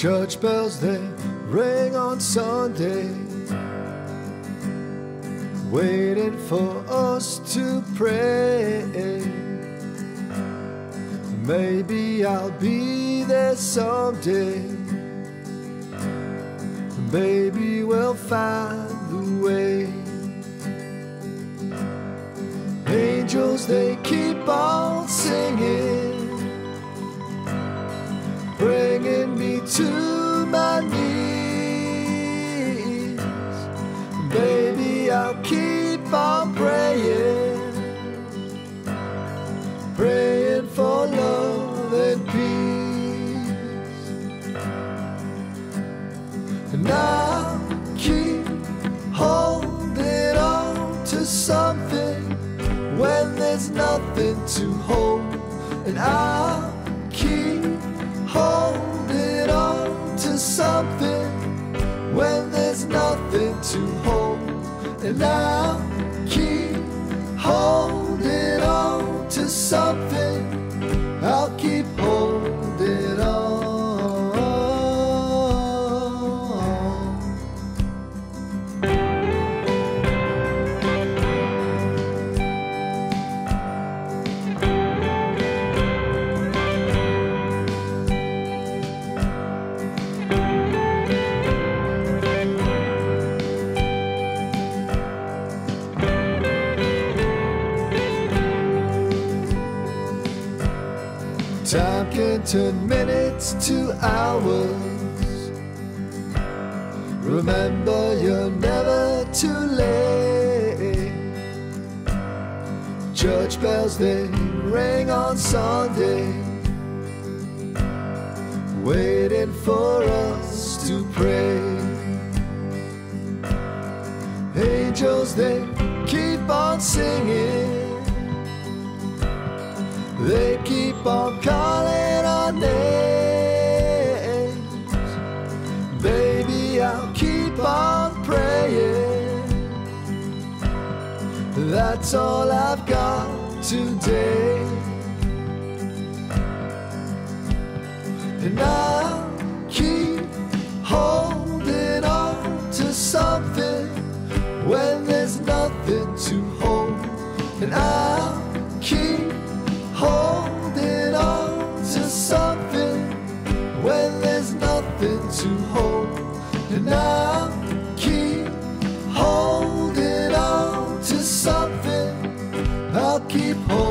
Church bells they ring on Sunday, waiting for us to pray. Maybe I'll be there someday. Maybe we'll find the way. Angels, they keep And I'll keep holding on to something when there's nothing to hold. And I'll keep holding on to something when there's nothing to hold. And I'll keep holding on to something. Time can turn minutes to hours. Remember, you're never too late. Church bells they ring on Sunday, waiting for us to pray. Angels they keep on singing. They keep on calling That's all I've got today. And I'll keep holding on to something when there's nothing to hold. And I'll keep holding on to something when there's nothing to hold. And I'll keep holding on to something. Keep holding.